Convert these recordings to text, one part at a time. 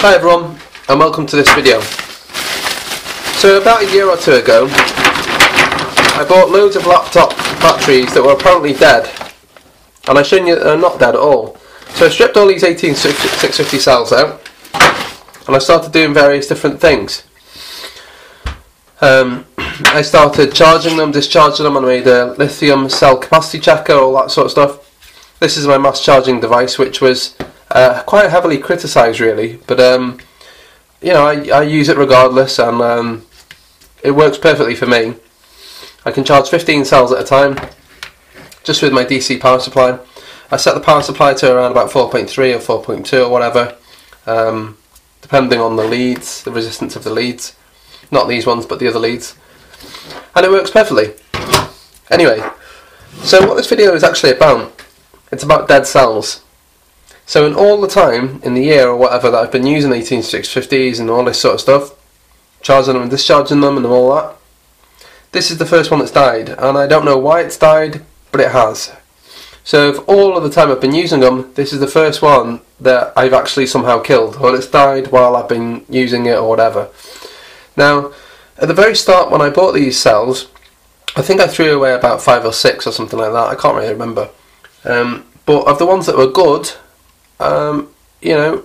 Hi everyone and welcome to this video. So about a year or two ago I bought loads of laptop batteries that were apparently dead and I showed you they're not dead at all. So I stripped all these 18650 cells out and I started doing various different things. Um, I started charging them, discharging them, and I made a lithium cell capacity checker, all that sort of stuff. This is my mass charging device, which was uh, quite heavily criticised, really, but um, you know, I, I, use it regardless, and um, it works perfectly for me. I can charge 15 cells at a time, just with my DC power supply. I set the power supply to around about 4.3 or 4.2 or whatever, um, depending on the leads, the resistance of the leads. Not these ones, but the other leads. And it works perfectly. Anyway, so what this video is actually about, it's about dead cells. So in all the time, in the year or whatever that I've been using 18650s and all this sort of stuff, charging them and discharging them and all that, this is the first one that's died. And I don't know why it's died, but it has. So of all of the time I've been using them, this is the first one that I've actually somehow killed, or it's died while I've been using it or whatever. Now, at the very start when I bought these cells, I think I threw away about five or six or something like that. I can't really remember. Um, but of the ones that were good, um, you know,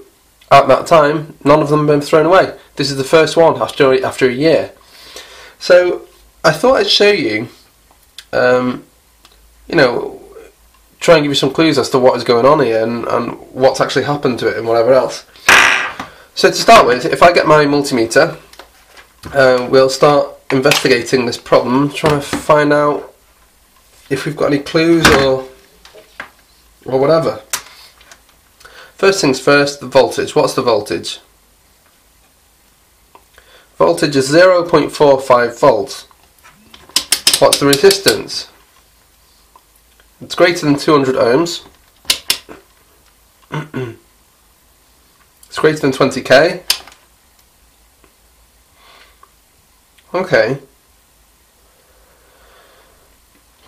at that time, none of them have been thrown away. This is the first one after after a year. So I thought I'd show you, um, you know, try and give you some clues as to what is going on here and, and what's actually happened to it and whatever else. So to start with, if I get my multimeter, uh, we'll start investigating this problem, trying to find out if we've got any clues or or whatever. First things first, the voltage. What's the voltage? Voltage is 0.45 volts. What's the resistance? It's greater than 200 ohms. it's greater than 20k. Okay.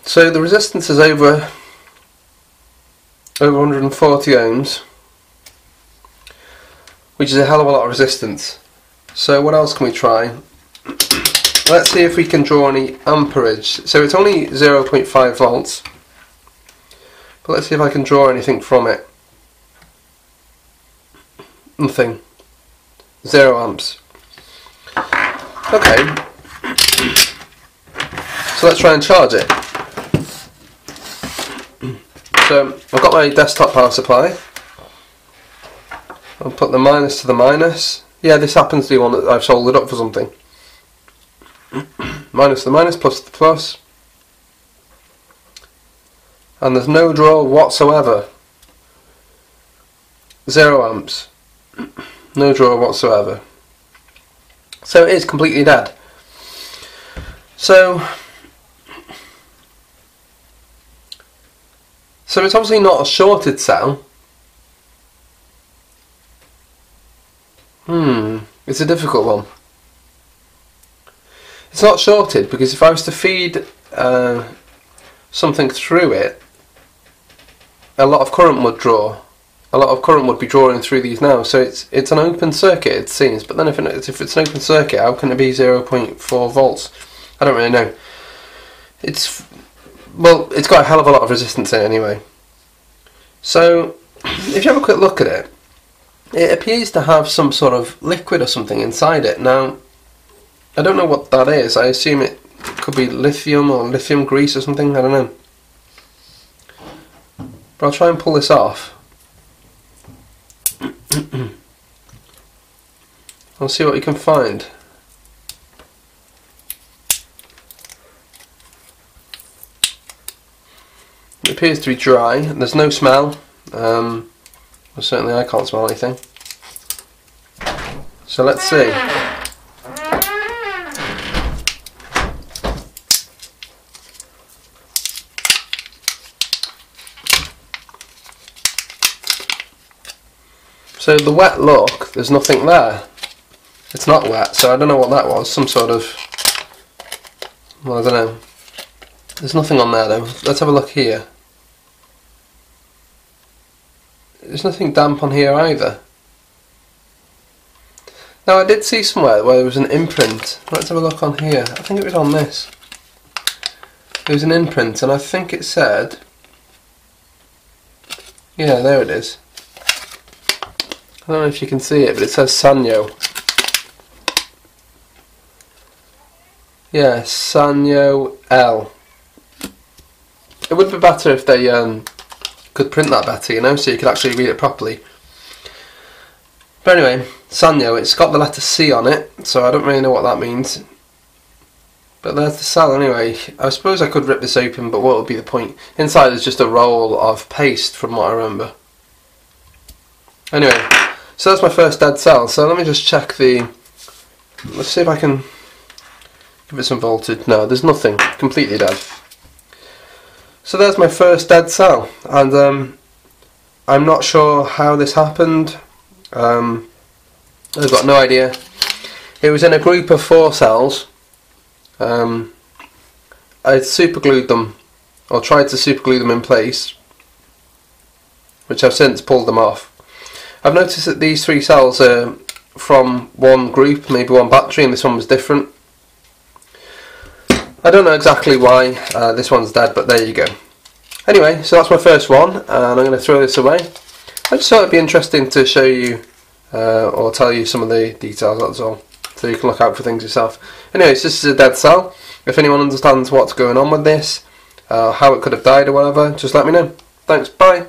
So the resistance is over over 140 ohms, which is a hell of a lot of resistance. So what else can we try? Let's see if we can draw any amperage. So it's only 0.5 volts, but let's see if I can draw anything from it. Nothing. Zero amps. Okay, so let's try and charge it. So I've got my desktop power supply. I'll put the minus to the minus. Yeah, this happens to be one that I've soldered up for something. minus the minus, plus the plus. And there's no draw whatsoever. Zero amps. No draw whatsoever. So it is completely dead. So, so it's obviously not a shorted cell. Hmm, it's a difficult one. It's not shorted because if I was to feed uh, something through it, a lot of current would draw a lot of current would be drawing through these now. So it's it's an open circuit, it seems. But then if, it, if it's an open circuit, how can it be 0.4 volts? I don't really know. It's well, it's got a hell of a lot of resistance in it anyway. So if you have a quick look at it, it appears to have some sort of liquid or something inside it. Now, I don't know what that is. I assume it could be lithium or lithium grease or something. I don't know. But I'll try and pull this off. I'll see what we can find. It appears to be dry, there's no smell. Um, well, certainly I can't smell anything. So let's see. So the wet look, there's nothing there. It's not wet, so I don't know what that was. Some sort of... Well, I don't know. There's nothing on there though. Let's have a look here. There's nothing damp on here either. Now I did see somewhere where there was an imprint. Let's have a look on here. I think it was on this. There was an imprint and I think it said... Yeah, there it is. I don't know if you can see it, but it says Sanyo. Yeah, Sanyo L. It would be better if they um, could print that better, you know, so you could actually read it properly. But anyway, Sanyo, it's got the letter C on it, so I don't really know what that means. But there's the cell anyway. I suppose I could rip this open, but what would be the point? Inside is just a roll of paste from what I remember. Anyway, so that's my first dead cell. So let me just check the... Let's see if I can give it some voltage. No, there's nothing. Completely dead. So there's my first dead cell. And um, I'm not sure how this happened. Um, I've got no idea. It was in a group of four cells um, I superglued them, or tried to superglue them in place, which I've since pulled them off. I've noticed that these three cells are from one group, maybe one battery, and this one was different. I don't know exactly why uh, this one's dead, but there you go. Anyway, so that's my first one, and I'm going to throw this away. I just thought it'd be interesting to show you, uh, or tell you some of the details, that's all so you can look out for things yourself. Anyways, this is a dead cell. If anyone understands what's going on with this, uh, how it could have died or whatever, just let me know. Thanks, bye.